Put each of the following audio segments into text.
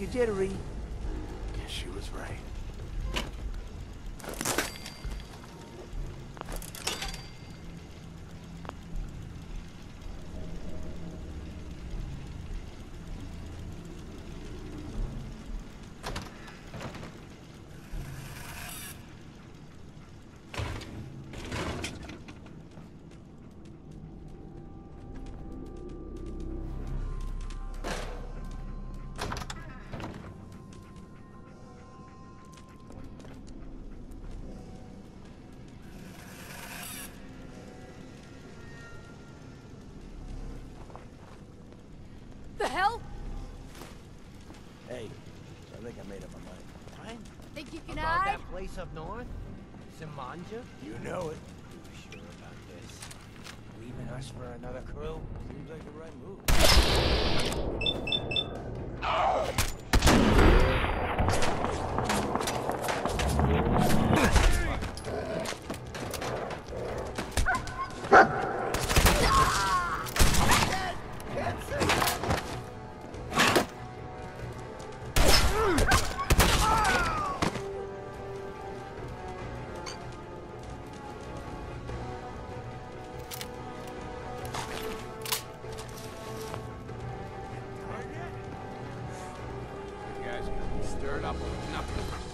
you jittery. Hell? Hey, I think I made up my mind. Fine. Think you can About hide? that place up north? Simanja? You know it. You sure about this? Leaving us for another crew? Seems like the right move. You me stirred up with nothing.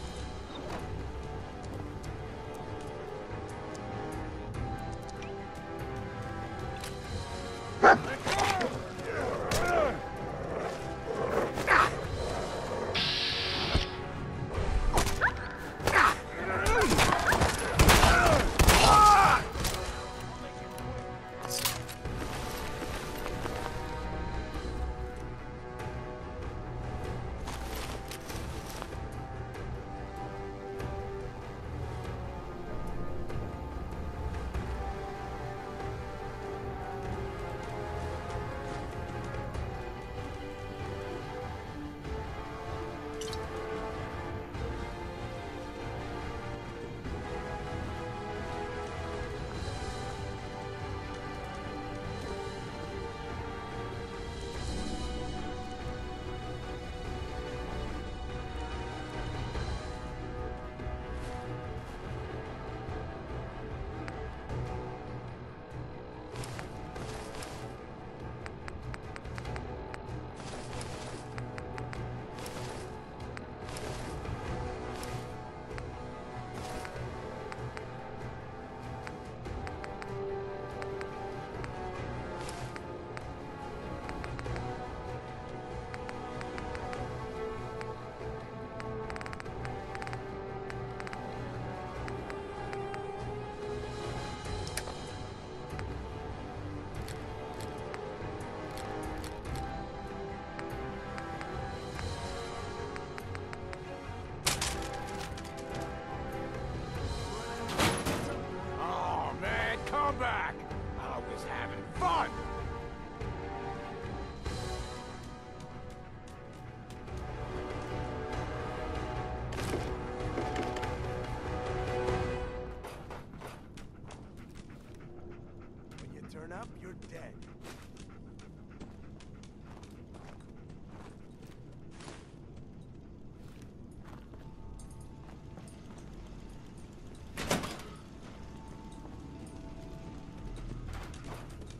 Dead.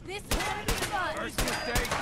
This be fun. First mistake,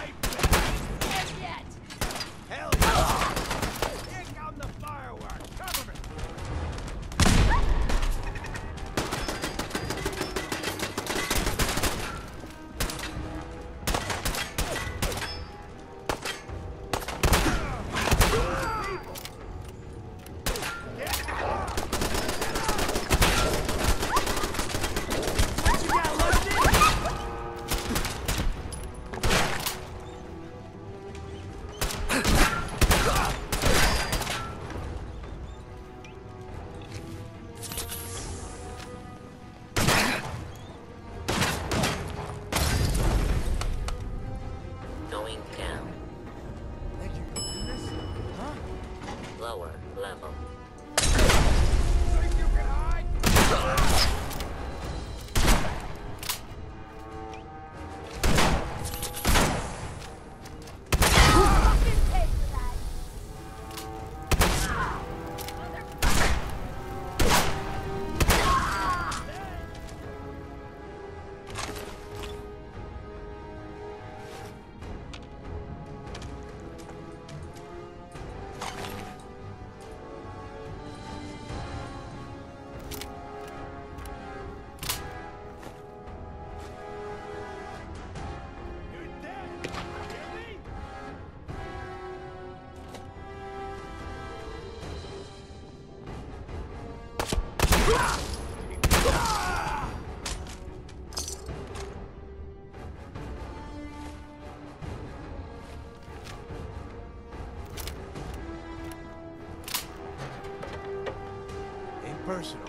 personal.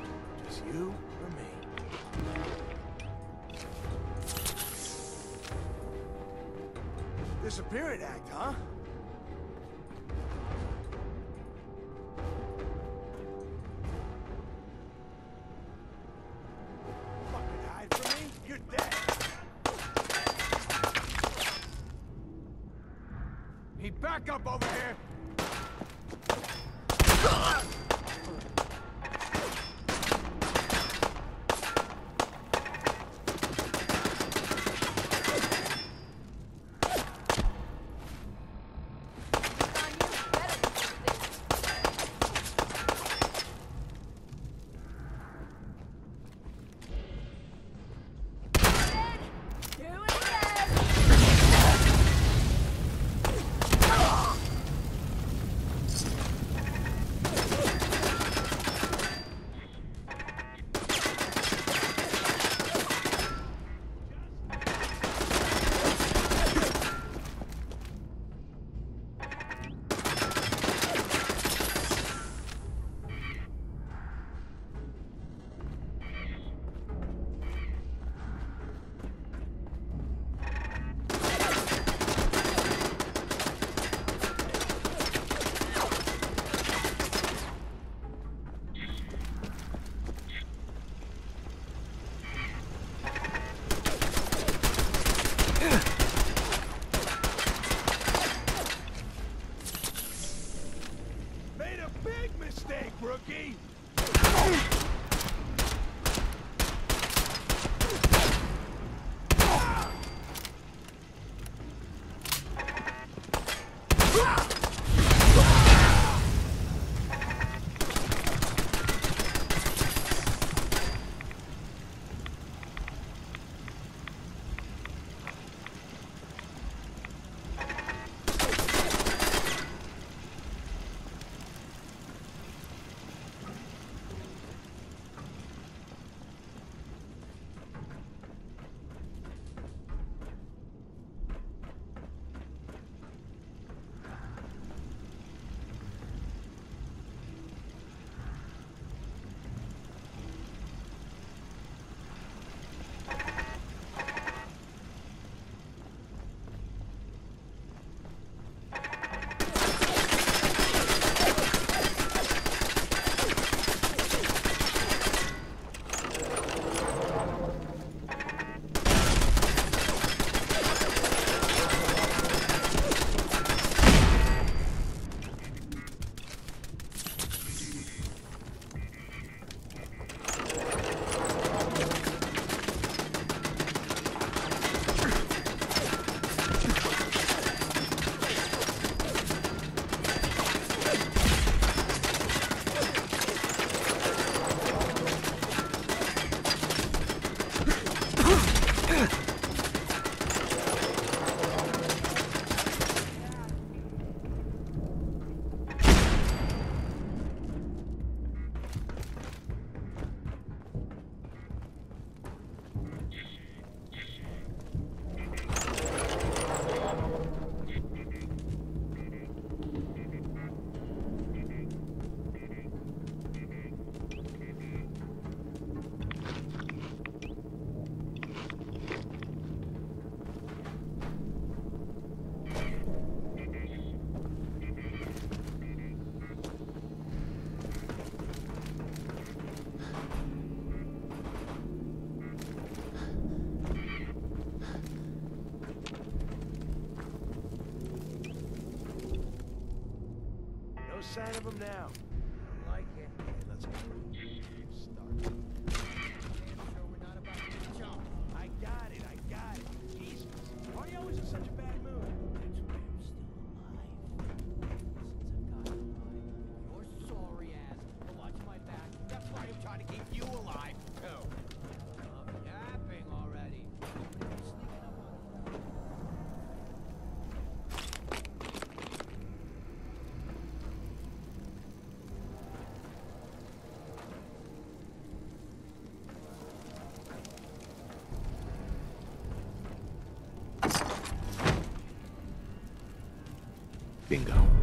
Just you or me. Disappearing act, huh? sign of him now. Bingo.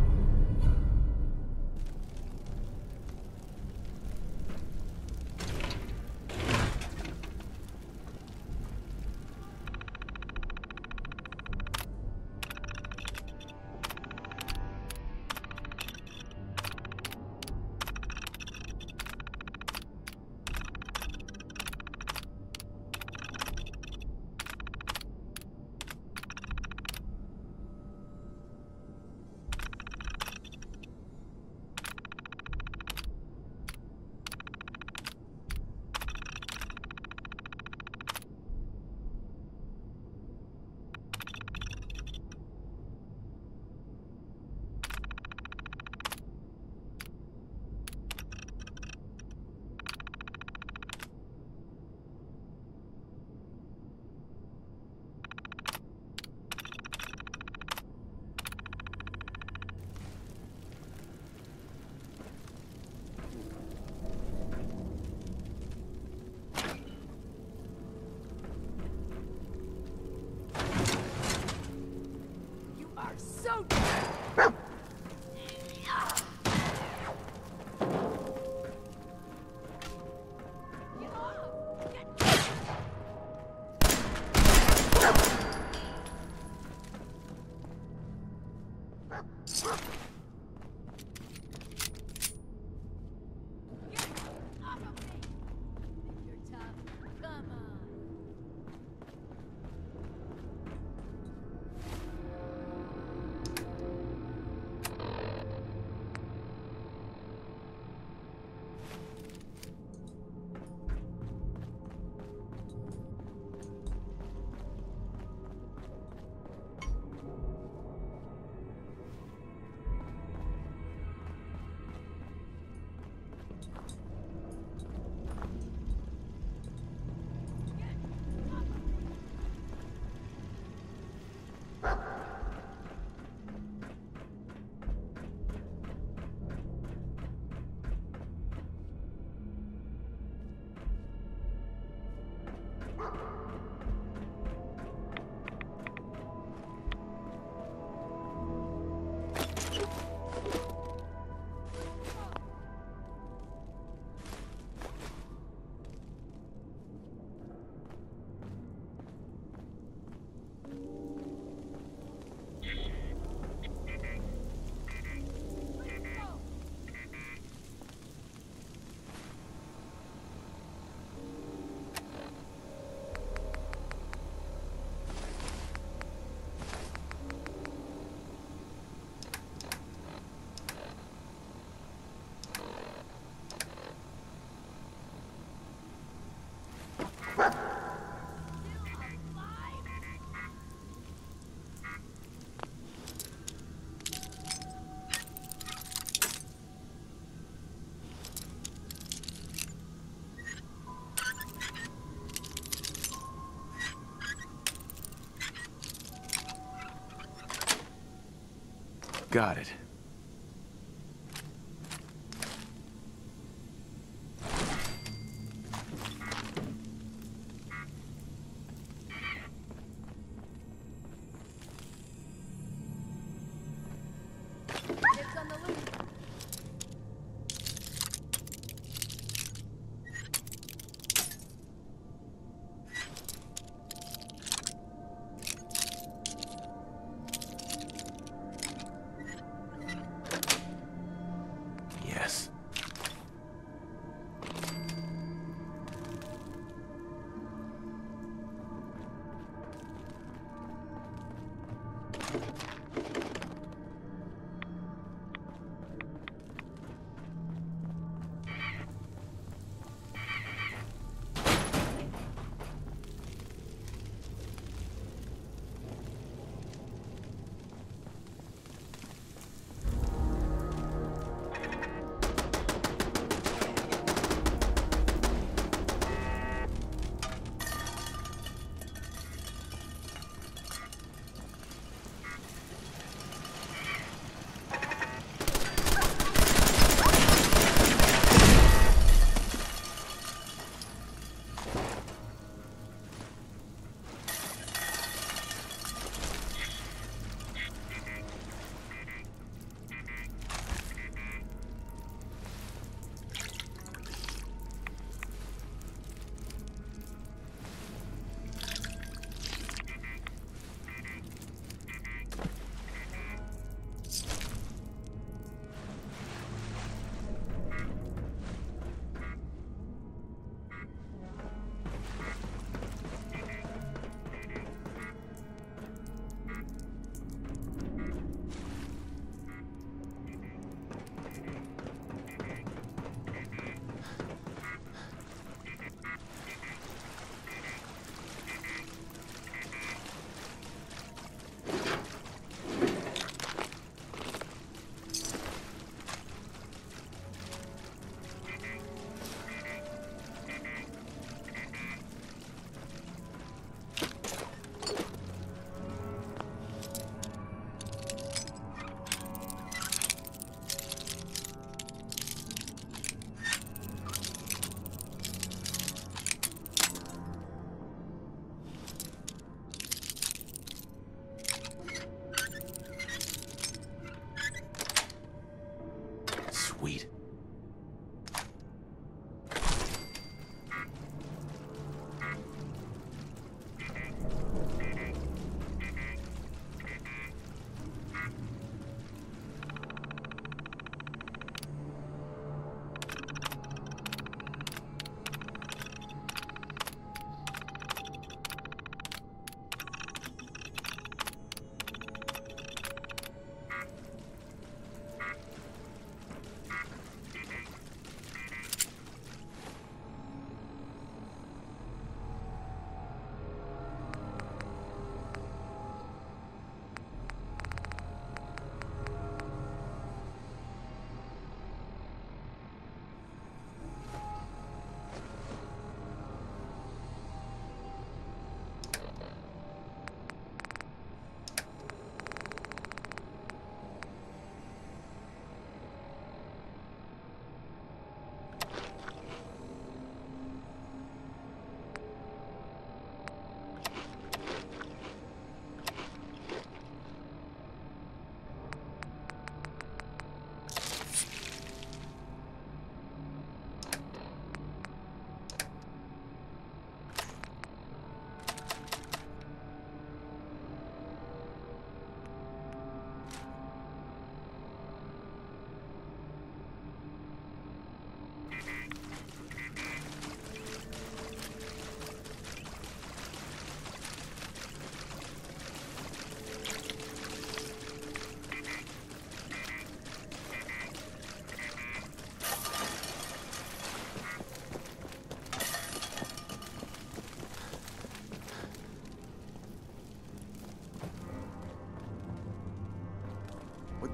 Got it.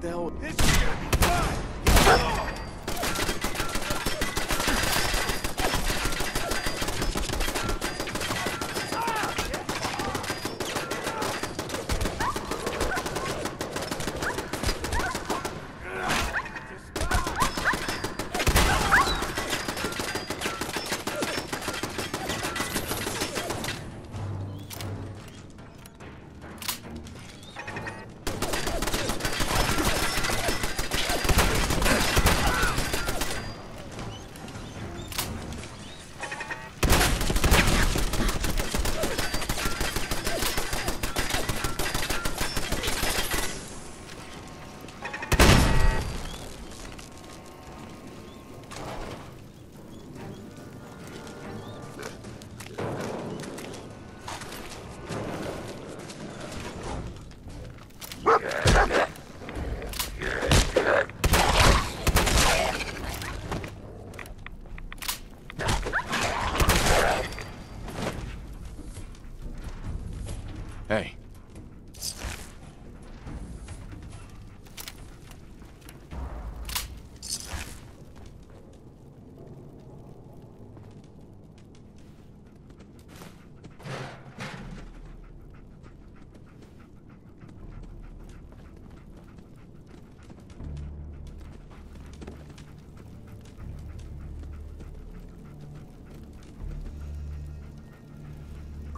The hell?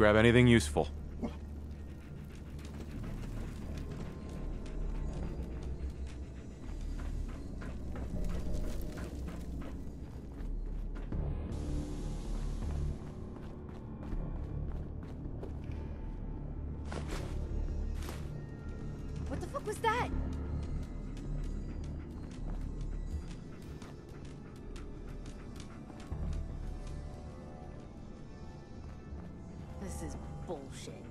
Grab anything useful. What the fuck was that? Bullshit.